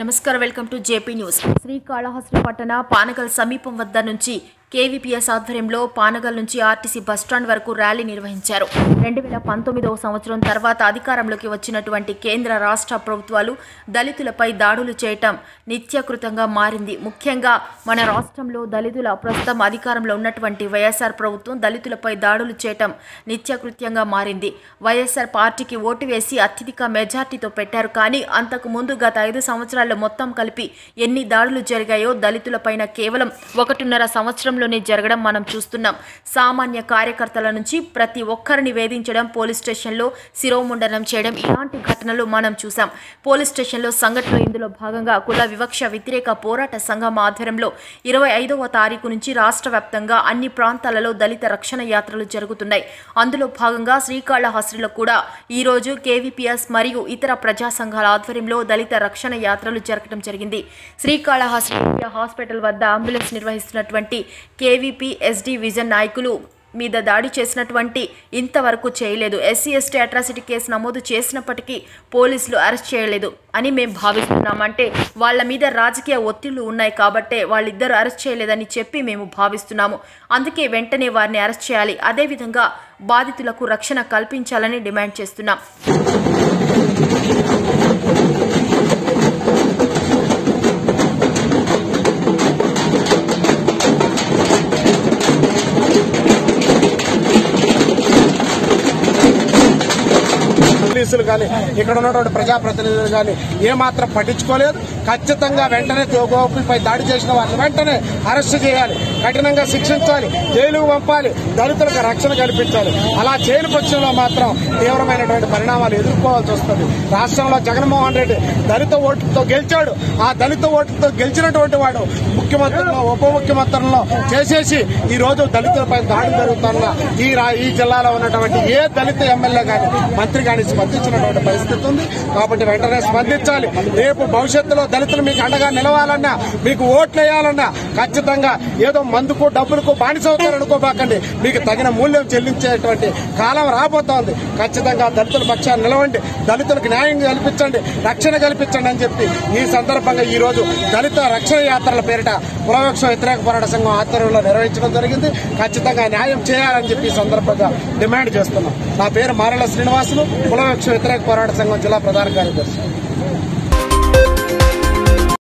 నమస్కారం. Welcome to JP news. Srikalahasti పట్టణ పానగల్ సమీపం వద్ద నుంచి కేవీపీఎస్ ఆధ్వర్యంలో పానగల్ నుంచి ఆర్టీసీ బస్టాండ్ వరకు ర్యాలీ నిర్వహించారు. రెండు వేల పంతొమ్మిదవ సంవత్సరం తర్వాత అధికారంలోకి వచ్చినటువంటి కేంద్ర రాష్ట్ర ప్రభుత్వాలు దళితులపై దాడులు చేయటం నిత్యకృతంగా మారింది. ముఖ్యంగా మన రాష్ట్రంలో దళితుల ప్రస్తుతం అధికారంలో ఉన్నటువంటి వైఎస్ఆర్ ప్రభుత్వం దళితులపై దాడులు చేయటం నిత్యకృత్యంగా మారింది. వైఎస్ఆర్ పార్టీకి ఓటు వేసి అత్యధిక మెజార్టీతో పెట్టారు కానీ అంతకు ముందు గత ఐదు సంవత్సరాల్లో మొత్తం కలిపి ఎన్ని దాడులు జరిగాయో దళితులపైన కేవలం ఒకటిన్నర సమీపంలోనే జరగడం మనం చూస్తున్నాం. సామాన్య కార్యకర్తల నుంచి ప్రతి ఒక్కరిని వేధించడం పోలీస్ స్టేషన్లో శిరోముండనం చేయడం ఇలాంటి ఘటనలు మనం చూసాం. పోలీస్ స్టేషన్లో సంఘటనలు ఇందులో భాగంగా కుల వివక్ష వ్యతిరేక పోరాట సంఘం ఆధ్వర్యంలో ఇరవై ఐదవ తారీఖు నుంచి రాష్ట్ర వ్యాప్తంగా అన్ని ప్రాంతాలలో దళిత రక్షణ యాత్రలు జరుగుతున్నాయి. అందులో భాగంగా శ్రీకాళహస్తిలో కూడా ఈరోజు కేవీపీఎస్ మరియు ఇతర ప్రజా సంఘాల ఆధ్వర్యంలో దళిత రక్షణ యాత్రలు జరగడం జరిగింది. శ్రీకాళహస్తి హాస్పిటల్ వద్ద అంబులెన్స్ నిర్వహిస్తున్నటువంటి కేవీపీఎస్డి విజన్ నాయకులు మీద దాడి చేసినటువంటి ఇంతవరకు చేయలేదు. ఎస్సీ ఎస్టీ అట్రాసిటీ కేసు నమోదు చేసినప్పటికీ పోలీసులు అరెస్ట్ చేయలేదు అని మేము భావిస్తున్నామంటే వాళ్ళ మీద రాజకీయ ఒత్తిళ్ళు ఉన్నాయి కాబట్టే వాళ్ళిద్దరూ అరెస్ట్ చేయలేదని చెప్పి మేము భావిస్తున్నాము. అందుకే వెంటనే వారిని అరెస్ట్ చేయాలి. అదేవిధంగా బాధితులకు రక్షణ కల్పించాలని డిమాండ్ చేస్తున్నాం. పోలీసులు కానీ ఇక్కడ ఉన్నటువంటి ప్రజాప్రతినిధులు కానీ ఏమాత్రం పట్టించుకోలేదు. ఖచ్చితంగా వెంటనే తోగోపులపై దాడి చేసిన వారిని వెంటనే అరెస్టు చేయాలి. కఠినంగా శిక్షించాలి. జైలుకు పంపాలి. దళితులకు రక్షణ కల్పించాలి. అలా చేయని పక్షంలో మాత్రం తీవ్రమైనటువంటి పరిణామాలు ఎదుర్కోవాల్సి వస్తుంది. రాష్ట్రంలో జగన్మోహన్ రెడ్డి దళిత ఓటుతో గెలిచాడు. ఆ దళిత ఓటుతో గెలిచినటువంటి వాడు ముఖ్యమంత్రిలో ఉప ముఖ్యమంత్రులను చేసేసి ఈ రోజు దళితులపై దాడి జరుగుతున్న ఈ రా- ఈ జిల్లాలో ఉన్నటువంటి ఏ దళిత ఎమ్మెల్యే కానీ మంత్రి కానీ స్పందించినటువంటి పరిస్థితి ఉంది. కాబట్టి వెంటనే స్పందించాలి. రేపు భవిష్యత్తులో దళితులు మీకు అండగా నిలవాలన్నా మీకు ఓట్లేయాలన్నా ఖచ్చితంగా ఏదో మందుకు డబ్బులకు బానిస అనుకోబాకండి. మీకు తగిన మూల్యం చెల్లించేటువంటి కాలం రాబోతోంది. ఖచ్చితంగా దళితుల పక్షాన్ని నిలవండి. దళితులకు న్యాయం కల్పించండి. రక్షణ కల్పించండి అని చెప్పి ఈ సందర్భంగా ఈ రోజు దళిత రక్షణ యాత్రల పేరిట పురవక్ష వ్యతిరేక పోరాట సంఘం ఆధ్వర్యంలో నిర్వహించడం జరిగింది. ఖచ్చితంగా న్యాయం చేయాలని చెప్పి ఈ సందర్భంగా డిమాండ్ చేస్తున్నాం. నా పేరు మారల శ్రీనివాసులు. ಅಕ್ಷರ ವ್ಯತಿರೇಕ ಹೋರಾಟ ಸಂಘ ಜಿಲ್ಲಾ ಪ್ರಧಾನ ಕಾರ್ಯದರ್ಶಿ